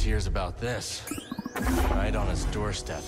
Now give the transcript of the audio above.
hears about this, right on his doorstep.